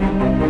Thank you.